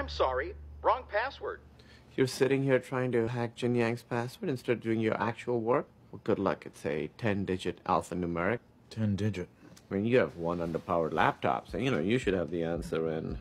I'm sorry. Wrong password. You're sitting here trying to hack Jin Yang's password instead of doing your actual work? Well, good luck. It's a 10 digit alphanumeric. 10 digit. I mean, you have one underpowered laptop, so you know, you should have the answer in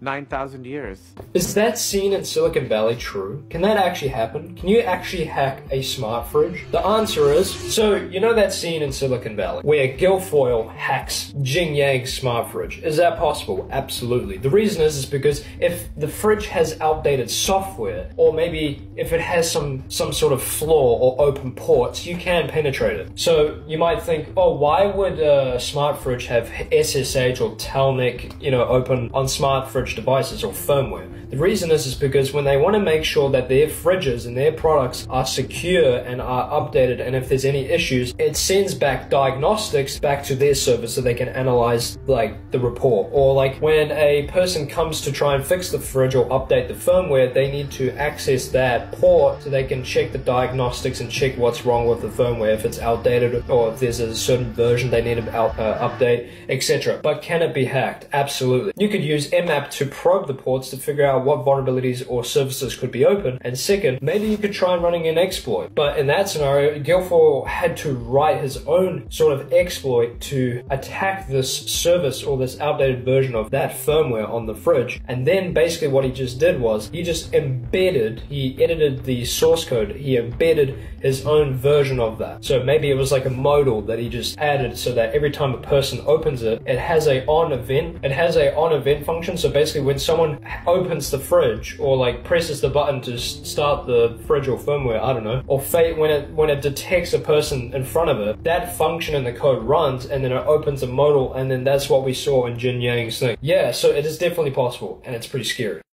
9,000 years. Is that scene in Silicon Valley true? Can that actually happen? Can you actually hack a smart fridge? The answer is so you know that scene in Silicon Valley where Gilfoyle hacks Jin Yang's smart fridge. Is that possible? Absolutely. The reason is is because if the fridge has outdated software, or maybe if it has some some sort of flaw or open ports, you can penetrate it. So you might think, oh, why would a smart fridge have SSH or Telnet, you know, open on smart fridge devices or firmware. The reason is, is because when they want to make sure that their fridges and their products are secure and are updated, and if there's any issues, it sends back diagnostics back to their server so they can analyze like the report. Or like when a person comes to try and fix the fridge or update the firmware, they need to access that port so they can check the diagnostics and check what's wrong with the firmware if it's outdated or if there's a certain version they need to out, uh, update, etc. But can it be hacked? Absolutely. You could use Nmap to probe the ports to figure out what vulnerabilities or services could be open. And second, maybe you could try running an exploit. But in that scenario, Gilfoyle had to write his own sort of exploit to attack this service or this outdated version of that firmware on the fridge. And then basically what he just did was he just embedded, he edited the source code, he embedded his own version of that. So maybe it was like a modal that he just added so that every time a person opens it, it has a on event, it has a on event function. So basically when someone opens the fridge or like presses the button to start the fridge or firmware, I don't know, or when it when it detects a person in front of it, that function in the code runs and then it opens a modal and then that's what we saw in Jin Yang's thing. Yeah, so it is definitely possible and it's pretty scary.